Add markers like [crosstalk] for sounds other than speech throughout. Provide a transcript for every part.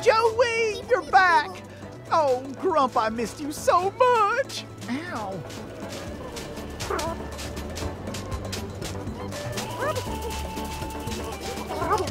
Joey, you're back! Oh, Grump, I missed you so much! Ow. Stop it!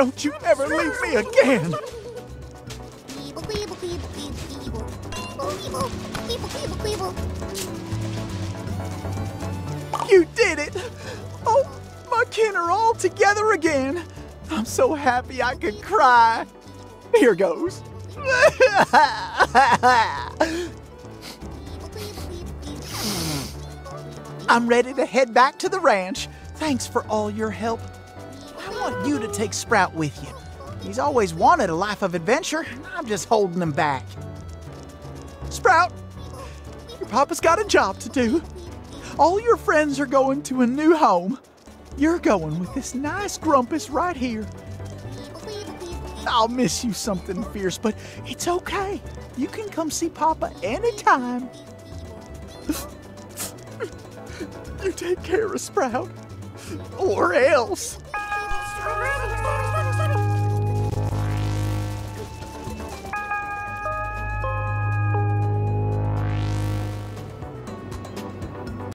Don't you ever leave me again! You did it! Oh, my kin are all together again! I'm so happy I could cry. Here goes. [laughs] I'm ready to head back to the ranch. Thanks for all your help. Want you to take Sprout with you. He's always wanted a life of adventure, I'm just holding him back. Sprout, your papa's got a job to do. All your friends are going to a new home. You're going with this nice Grumpus right here. I'll miss you something fierce, but it's okay. You can come see Papa anytime. you take care of Sprout, or else. Oh,